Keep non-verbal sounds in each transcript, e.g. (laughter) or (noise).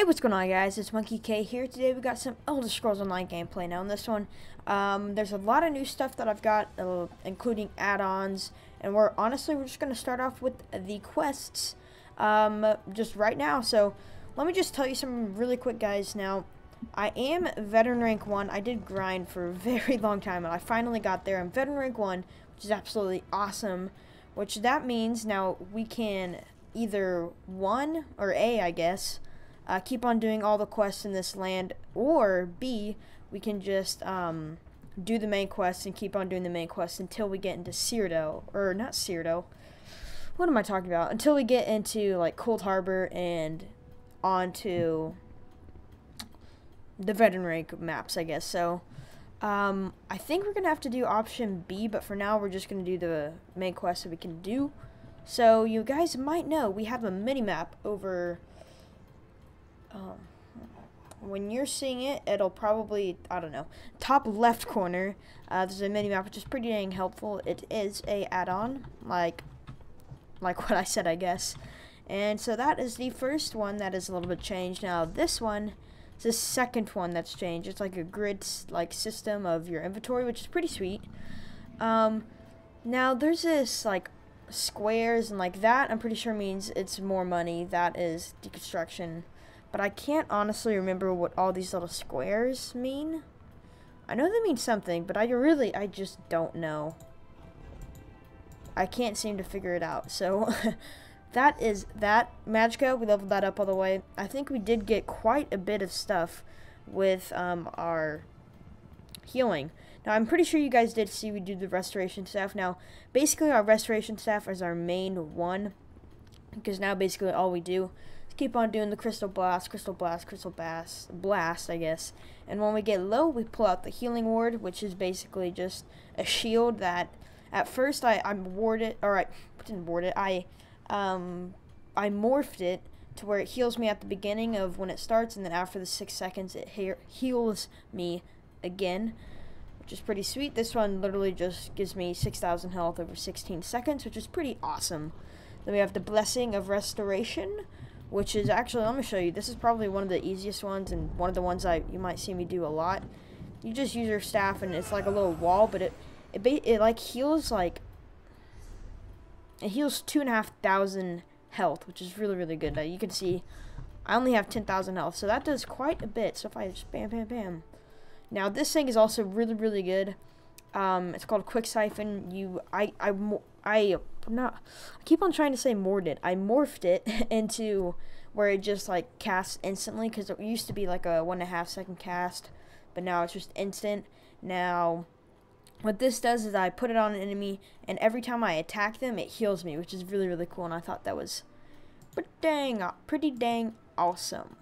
Hey, what's going on, guys? It's Monkey K here. Today we got some Elder Scrolls Online gameplay. Now, in this one, um, there's a lot of new stuff that I've got, uh, including add-ons, and we're honestly we're just gonna start off with the quests, um, just right now. So, let me just tell you some really quick, guys. Now, I am veteran rank one. I did grind for a (laughs) very long time, and I finally got there. I'm veteran rank one, which is absolutely awesome. Which that means now we can either one or A, I guess uh, keep on doing all the quests in this land, or B, we can just um, do the main quest and keep on doing the main quest until we get into Cyrodiil, or not Cyrodiil. What am I talking about? Until we get into like Coldharbour and onto the veteran rank maps, I guess. So, um, I think we're gonna have to do option B, but for now we're just gonna do the main quest that we can do. So you guys might know we have a mini map over um, when you're seeing it, it'll probably, I don't know, top left corner, uh, there's a mini map, which is pretty dang helpful. It is a add-on, like, like (laughs) what I said, I guess. And so that is the first one that is a little bit changed. Now, this one is the second one that's changed. It's like a grid, like, system of your inventory, which is pretty sweet. Um, now, there's this, like, squares and like that, I'm pretty sure means it's more money. That is deconstruction. But I can't honestly remember what all these little squares mean. I know they mean something, but I really, I just don't know. I can't seem to figure it out. So, (laughs) that is that. Magicka, we leveled that up all the way. I think we did get quite a bit of stuff with um, our healing. Now, I'm pretty sure you guys did see we do the restoration staff. Now, basically, our restoration staff is our main one. Because now, basically, all we do keep on doing the crystal blast, crystal blast, crystal blast, blast, I guess. And when we get low, we pull out the healing ward, which is basically just a shield that, at first I I warded, or I didn't ward it, I um I morphed it to where it heals me at the beginning of when it starts, and then after the six seconds, it he heals me again, which is pretty sweet. This one literally just gives me 6,000 health over 16 seconds, which is pretty awesome. Then we have the Blessing of Restoration, which is actually, let me show you. This is probably one of the easiest ones and one of the ones I you might see me do a lot. You just use your staff and it's like a little wall, but it it it like heals like it heals two and a half thousand health, which is really really good. Uh, you can see I only have ten thousand health, so that does quite a bit. So if I just bam bam bam. Now this thing is also really really good. Um, it's called Quick Siphon. You, I, I, I, not, I keep on trying to say morphed it. I morphed it (laughs) into where it just like casts instantly because it used to be like a one and a half second cast, but now it's just instant. Now, what this does is I put it on an enemy, and every time I attack them, it heals me, which is really really cool. And I thought that was pretty dang, pretty dang awesome.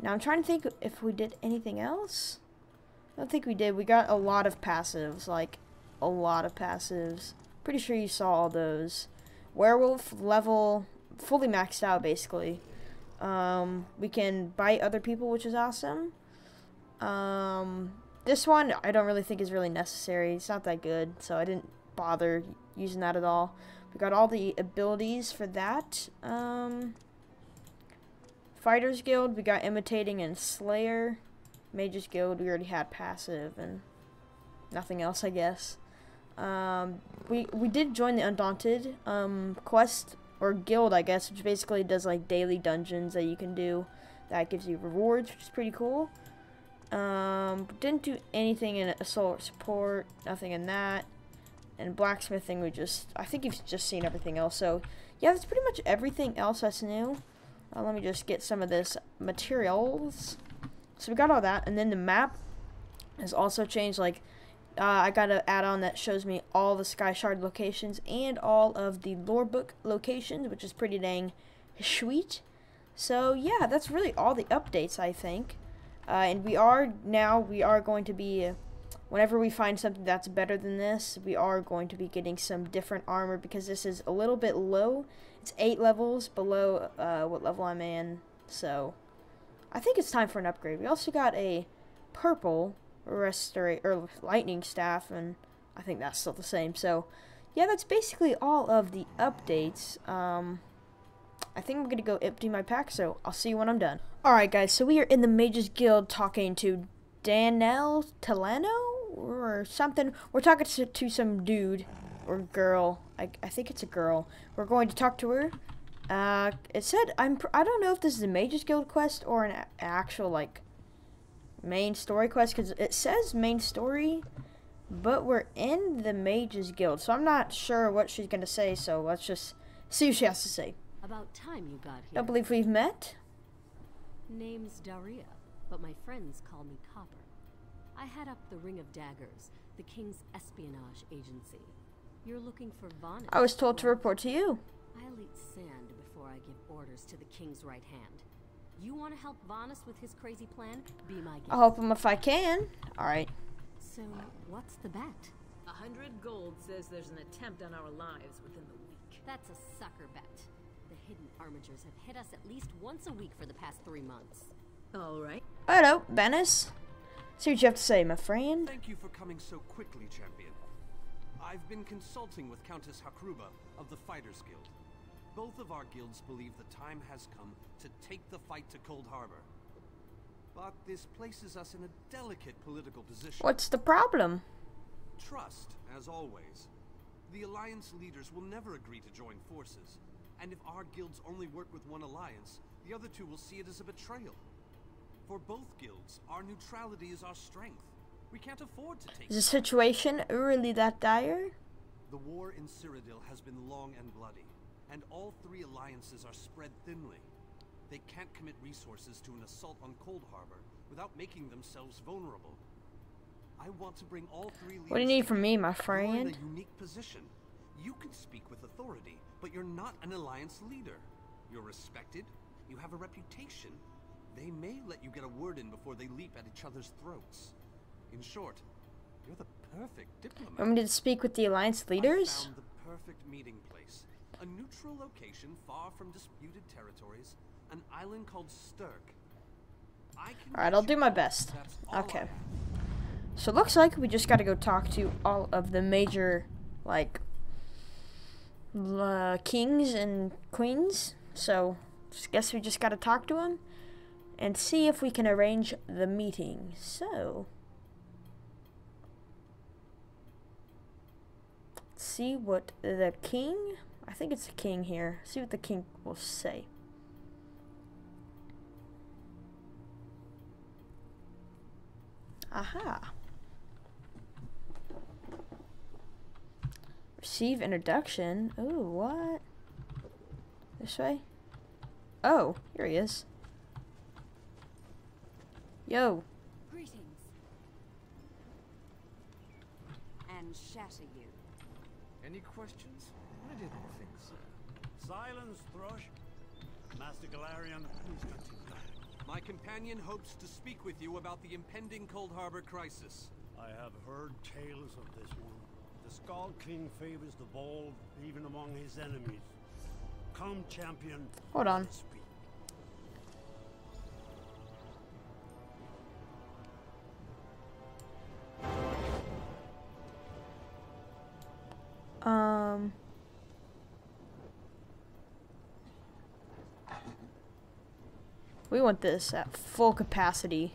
Now I'm trying to think if we did anything else. I don't think we did. We got a lot of passives, like a lot of passives. Pretty sure you saw all those. Werewolf level fully maxed out, basically. Um, we can bite other people, which is awesome. Um, this one I don't really think is really necessary. It's not that good, so I didn't bother using that at all. We got all the abilities for that. Um, Fighters Guild, we got Imitating and Slayer. Mage's Guild, we already had passive and nothing else, I guess. Um, we we did join the Undaunted um, quest or guild, I guess, which basically does like daily dungeons that you can do. That gives you rewards, which is pretty cool. Um, didn't do anything in assault support, nothing in that. And blacksmithing, we just, I think you've just seen everything else. So, yeah, that's pretty much everything else that's new. Uh, let me just get some of this materials. So we got all that, and then the map has also changed. Like, uh, I got an add-on that shows me all the Sky Shard locations and all of the lore book locations, which is pretty dang sweet. So yeah, that's really all the updates, I think. Uh, and we are now we are going to be, whenever we find something that's better than this, we are going to be getting some different armor because this is a little bit low. It's eight levels below uh, what level I'm in, so. I think it's time for an upgrade. We also got a purple restore or lightning staff, and I think that's still the same. So, yeah, that's basically all of the updates. Um, I think I'm gonna go empty my pack, so I'll see you when I'm done. Alright guys, so we are in the Mages Guild talking to Danelle Talano or something. We're talking to, to some dude or girl. I, I think it's a girl. We're going to talk to her. Uh, it said, I'm, I don't know if this is a Mages Guild quest or an actual, like, main story quest, because it says main story, but we're in the Mages Guild, so I'm not sure what she's going to say, so let's just see what she has to say. About time you got here. Don't believe we've met? Name's Daria, but my friends call me Copper. I head up the Ring of Daggers, the King's espionage agency. You're looking for Vanus. I was told to report to you. I'll eat sand before I give orders to the King's right hand. You want to help Vanus with his crazy plan? Be my guest. I'll help him if I can. Alright. So, what's the bet? A hundred gold says there's an attempt on our lives within the week. That's a sucker bet. The hidden armigers have hit us at least once a week for the past three months. All right. Hello, oh, Vanus. See what you have to say, my friend. Thank you for coming so quickly, champion. I've been consulting with Countess Hakruba of the Fighters Guild. Both of our guilds believe the time has come to take the fight to Coldharbour. But this places us in a delicate political position. What's the problem? Trust, as always. The Alliance leaders will never agree to join forces. And if our guilds only work with one alliance, the other two will see it as a betrayal. For both guilds, our neutrality is our strength. We can't afford to take... Is the situation really that dire? The war in Cyrodiil has been long and bloody, and all three alliances are spread thinly. They can't commit resources to an assault on Cold Harbor without making themselves vulnerable. I want to bring all three leaders What do you need from me, my You're in friend? a unique position. You can speak with authority, but you're not an alliance leader. You're respected, you have a reputation. They may let you get a word in before they leap at each other's throats. In short, you're the perfect diplomat. Want me to speak with the Alliance I leaders? found the perfect meeting place. Location far from disputed territories. An island called Stirk. Alright, I'll do my best. That's all I Okay. So looks like we just gotta go talk to all of the major, like, uh, kings and queens. So, guess we just gotta talk to them and see if we can arrange the meeting. So, see what the king, I think it's the king here, see what the king will say. Aha. Receive introduction. Ooh, what? This way? Oh, here he is. Yo. Greetings. And shatter you. Any questions? I didn't think so. Silence, Thrush. Master Galerion, please continue. My companion hopes to speak with you about the impending Coldharbour crisis. I have heard tales of this one. The Skald King favors the bold, even among his enemies. Come, champion. Hold on. let us speak. We want this at full capacity.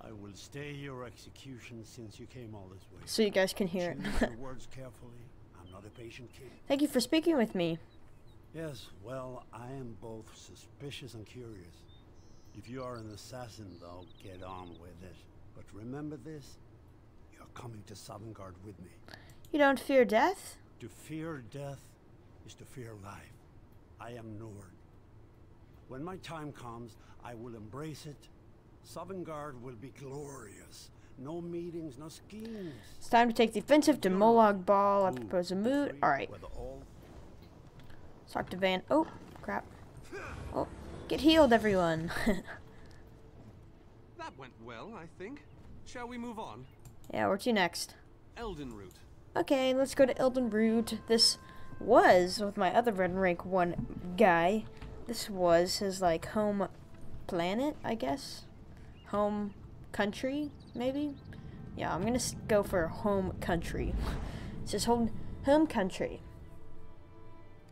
I will stay your execution since you came all this way. So you guys can hear Choose it. words carefully. I'm not a patient king. Thank you for speaking with me. Yes, well, I am both suspicious and curious. If you are an assassin, though, get on with it. But remember this, you're coming to Sovngarde with me. You don't fear death? To fear death is to fear life. I am Nord. When my time comes, I will embrace it. Sovngarde will be glorious. No meetings, no schemes. It's time to take the offensive to Molag Bal. I propose a mood. Alright. whether all Let's talk to Van. Oh, crap. Oh, get healed, everyone. (laughs) That went well, I think. Shall we move on? yeah, where to next? Elden Root. Okay, let's go to Elden Root. This was with my other Red Rank 1 guy. This was his, like, home planet, I guess. Home country, maybe? Yeah, I'm gonna go for home country. (laughs) It's his home, home country.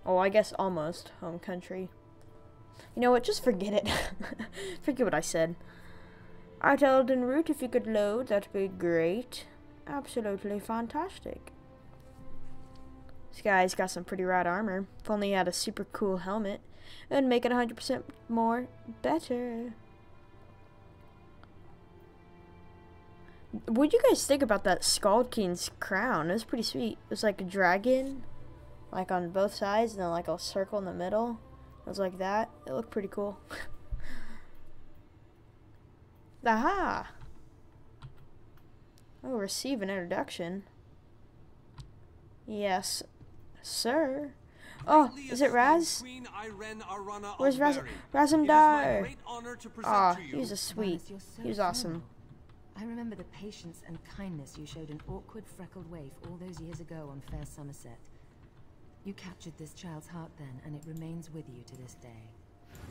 Oh, I guess almost home country. You know what? Just forget it. (laughs) forget what I said. Alright, Elden Root, if you could load, that'd be great. Absolutely fantastic. This guy's got some pretty rad armor. If only he had a super cool helmet, would make it 100% more better. What do you guys think about that Skald King's crown? It was pretty sweet. It was like a dragon, like on both sides, and then like a circle in the middle. It was like that. It looked pretty cool. (laughs) Aha! Oh, receive an introduction. Yes, sir. Oh, is it Raz? Where's Raz? Razumdar? Ah, oh, was a sweet. Valis, you're so He was awesome. I remember the patience and kindness you showed an awkward, freckled waif all those years ago on Fair Summerset. You captured this child's heart then, and it remains with you to this day.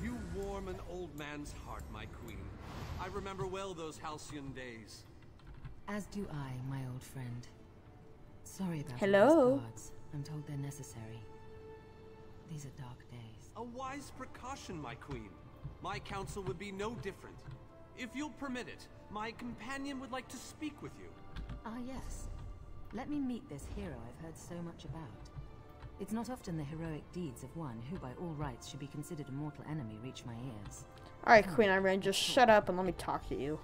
You warm an old man's heart, my queen. I remember well those halcyon days. As do I, my old friend. Sorry about all Hello? those guards. I'm told they're necessary. These are dark days. A wise precaution, my queen. My counsel would be no different. If you'll permit it, my companion would like to speak with you. Ah, yes. Let me meet this hero I've heard so much about. It's not often the heroic deeds of one who, by all rights, should be considered a mortal enemy reach my ears. Alright, Queen Ayrenn, just shut up and let me talk to you.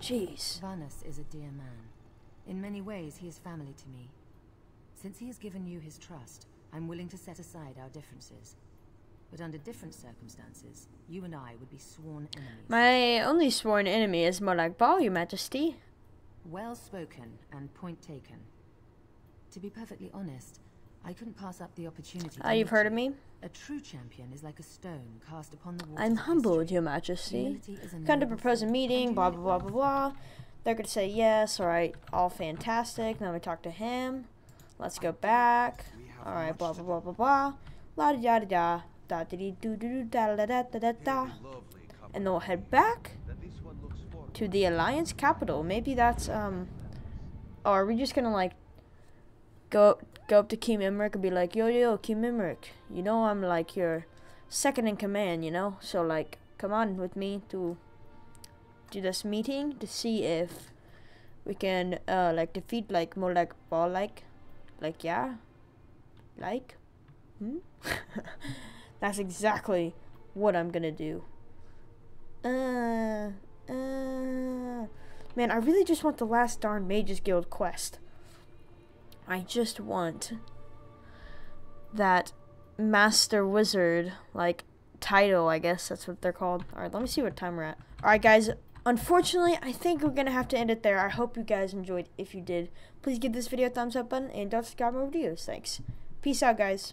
Jeez. Vanus is a dear man. In many ways, he is family to me. Since he has given you his trust, I'm willing to set aside our differences. But under different circumstances, you and I would be sworn enemies. My only sworn enemy is Molag Bal, your majesty. Well spoken and point taken. To be perfectly honest, I couldn't pass up the opportunity. Ah, to you've heard of me? A true champion is like a stone cast upon the waters I'm humbled, your majesty. Humility is a Come to propose a meeting, blah, blah, blah, blah, blah. They're going to say yes, alright, all fantastic. Then we talk to him. Let's go back. We have Alright, blah, blah, blah, blah, blah. La da da da. Da da dee doo doo da da da da da da. And then we'll head back to the Alliance capital. Maybe that's, um. Or are we just gonna, like, go go up to King Emeric and be like, yo, yo, King Emeric, you know I'm, like, your second in command, you know? So, like, come on with me to do this meeting to see if we can, uh, like, defeat, like, more like ball, like, like, yeah? Like? Hmm? (laughs) That's exactly what I'm gonna do. Uh, uh, man, I really just want the last darn Mages Guild quest. I just want that Master Wizard, like, title, I guess that's what they're called. Alright, let me see what time we're at. Alright, guys, unfortunately, I think we're gonna have to end it there. I hope you guys enjoyed. If you did, please give this video a thumbs up button and don't subscribe to my videos. Thanks. Peace out, guys.